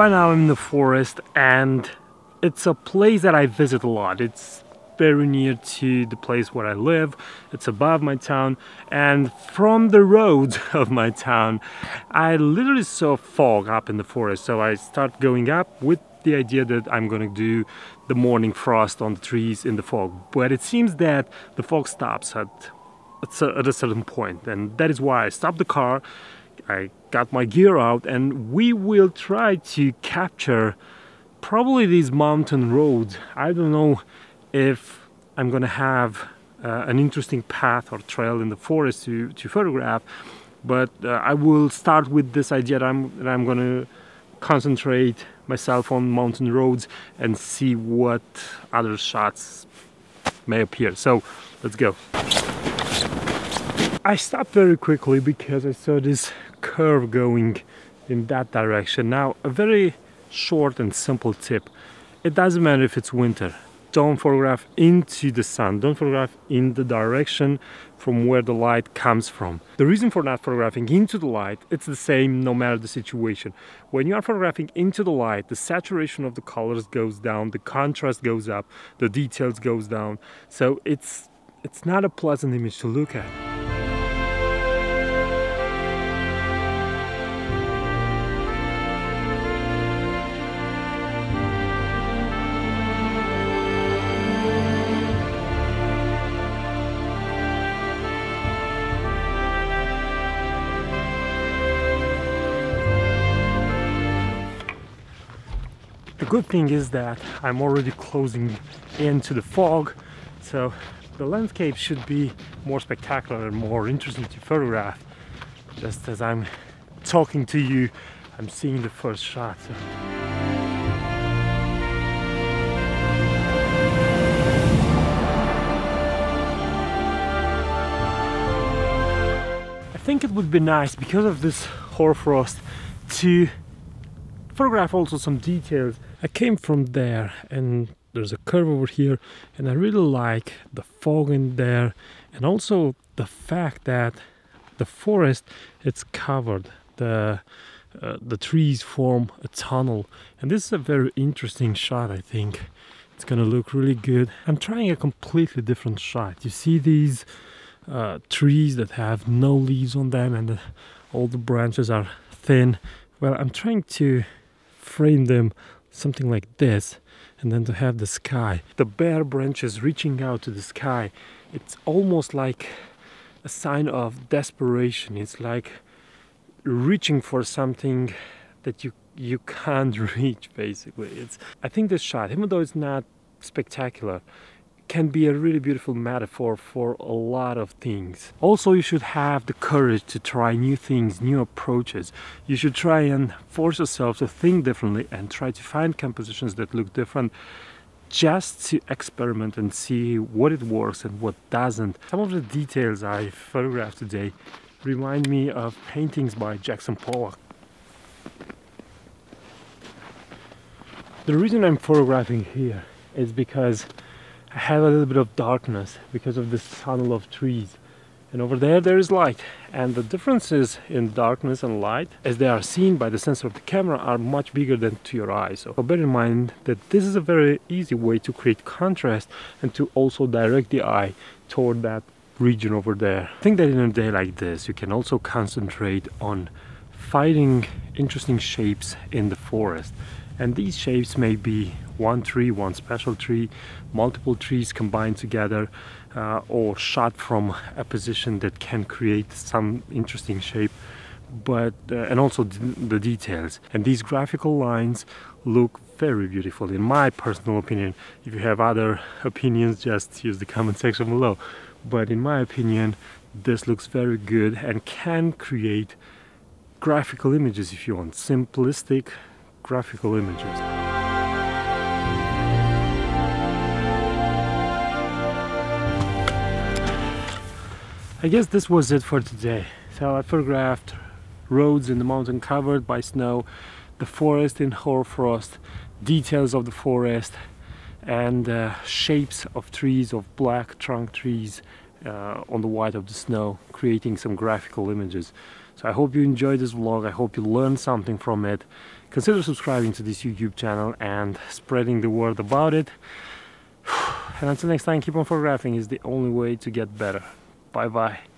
Right now I'm in the forest and it's a place that I visit a lot. It's very near to the place where I live. It's above my town and from the roads of my town I literally saw fog up in the forest so I start going up with the idea that I'm gonna do the morning frost on the trees in the fog but it seems that the fog stops at, at a certain point and that is why I stopped the car I got my gear out and we will try to capture probably these mountain roads. I don't know if I'm gonna have uh, an interesting path or trail in the forest to, to photograph, but uh, I will start with this idea that I'm, that I'm gonna concentrate myself on mountain roads and see what other shots may appear. So let's go. I stopped very quickly because I saw this curve going in that direction. Now, a very short and simple tip. It doesn't matter if it's winter. Don't photograph into the sun. Don't photograph in the direction from where the light comes from. The reason for not photographing into the light, it's the same no matter the situation. When you are photographing into the light, the saturation of the colors goes down, the contrast goes up, the details goes down. So it's it's not a pleasant image to look at. Good thing is that I'm already closing into the fog, so the landscape should be more spectacular and more interesting to photograph. Just as I'm talking to you, I'm seeing the first shot. So. I think it would be nice because of this hoarfrost to photograph also some details. I came from there and there's a curve over here and I really like the fog in there and also the fact that the forest it's covered. The uh, the trees form a tunnel and this is a very interesting shot I think. It's gonna look really good. I'm trying a completely different shot. You see these uh, trees that have no leaves on them and the, all the branches are thin. Well I'm trying to frame them something like this and then to have the sky. The bare branches reaching out to the sky it's almost like a sign of desperation. It's like reaching for something that you you can't reach basically. It's i think this shot even though it's not spectacular can be a really beautiful metaphor for a lot of things. Also, you should have the courage to try new things, new approaches. You should try and force yourself to think differently and try to find compositions that look different just to experiment and see what it works and what doesn't. Some of the details I photographed today remind me of paintings by Jackson Pollock. The reason I'm photographing here is because I have a little bit of darkness because of this tunnel of trees. And over there there is light. And the differences in darkness and light as they are seen by the sensor of the camera are much bigger than to your eye. So bear in mind that this is a very easy way to create contrast and to also direct the eye toward that region over there. I think that in a day like this you can also concentrate on finding interesting shapes in the forest and these shapes may be one tree, one special tree, multiple trees combined together uh, or shot from a position that can create some interesting shape but uh, and also the details. And these graphical lines look very beautiful in my personal opinion. If you have other opinions just use the comment section below. But in my opinion this looks very good and can create graphical images if you want. Simplistic graphical images. I guess this was it for today. So I photographed roads in the mountain covered by snow, the forest in hoarfrost, details of the forest, and uh, shapes of trees, of black trunk trees uh, on the white of the snow, creating some graphical images. So I hope you enjoyed this vlog, I hope you learned something from it consider subscribing to this YouTube channel and spreading the word about it. And until next time, keep on photographing is the only way to get better. Bye bye.